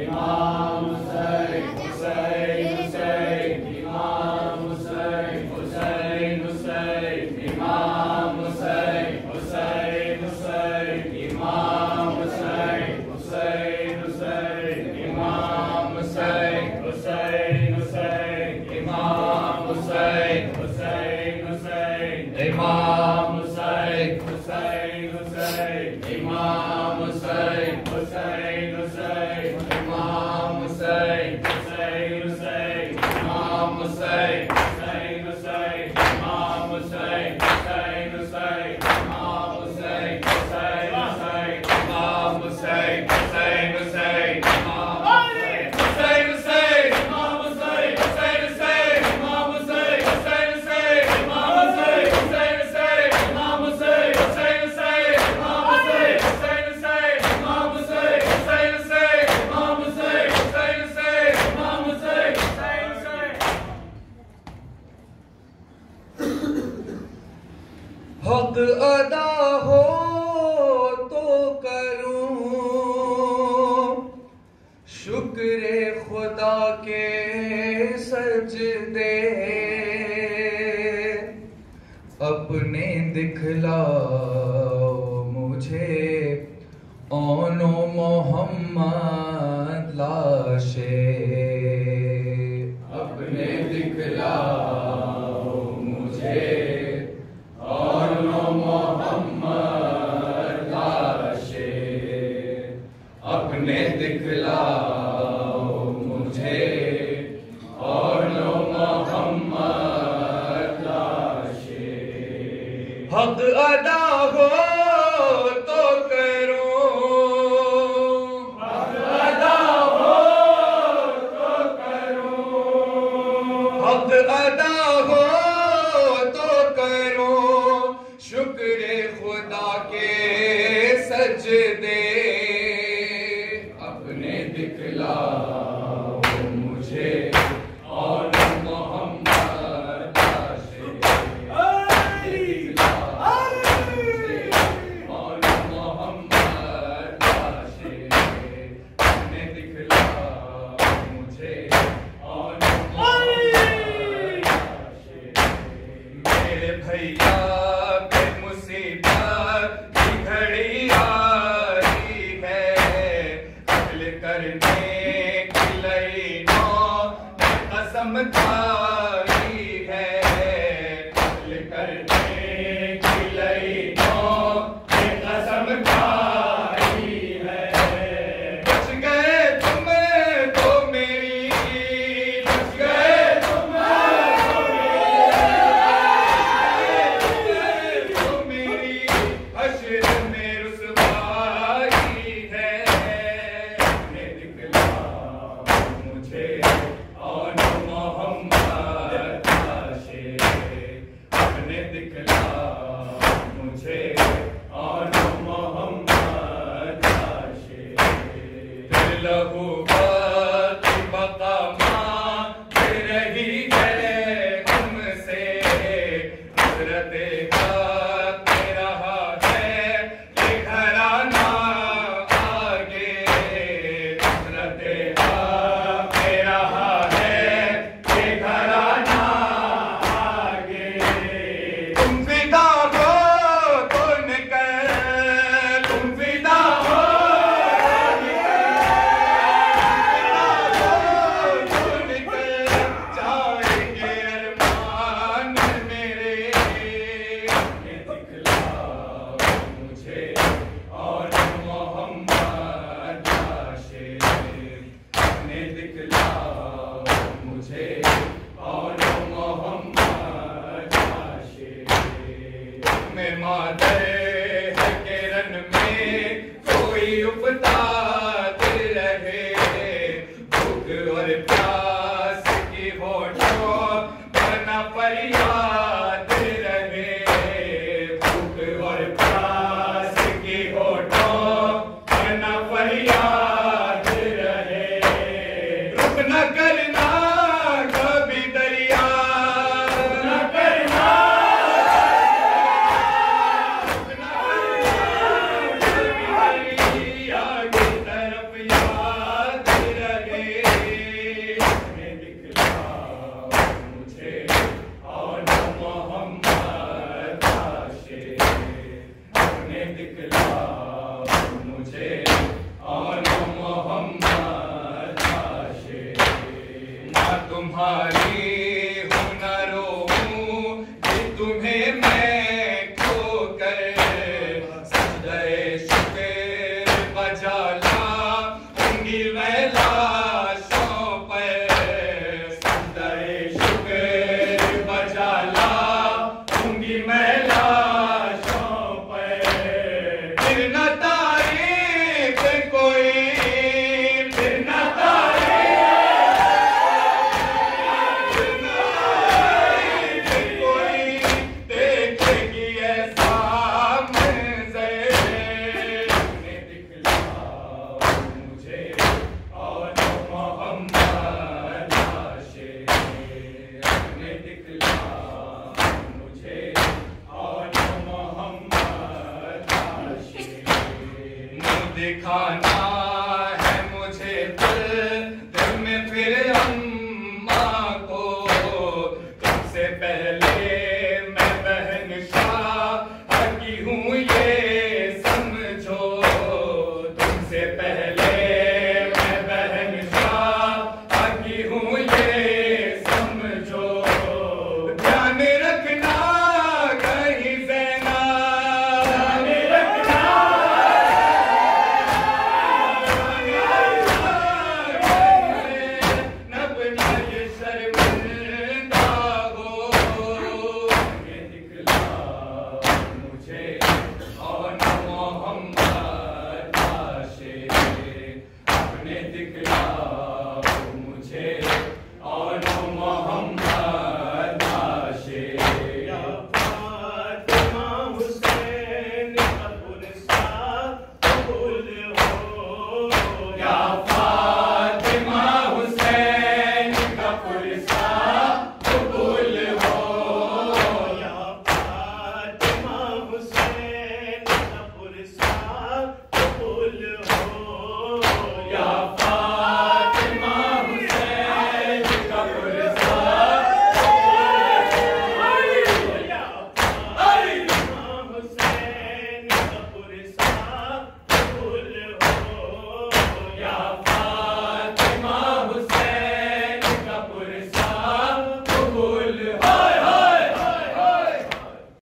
Amen. शुक्रे खुदा के सजदे। अपने दिखला मुझे ओनो अपने दिखला मुझे करुणे लहू। Rio foi तुम्हारे दिखाना